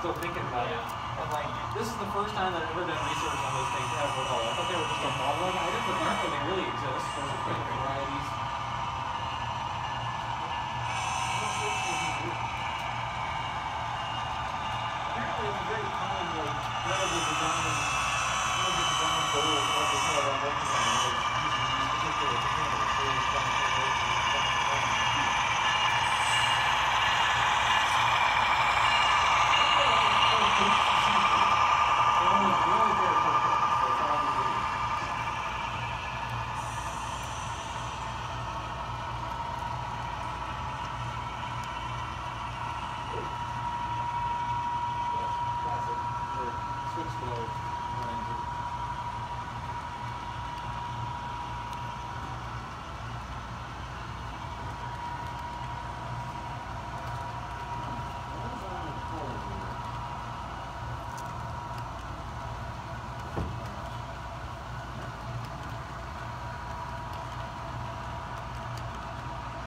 still thinking about it. And like, this is the first time I've ever done research on those things ever at all. I thought they were just a modeling item, but apparently they really exist. There's different varieties. Apparently it's a very common, like, one of the design, one the design goals like this what I'm on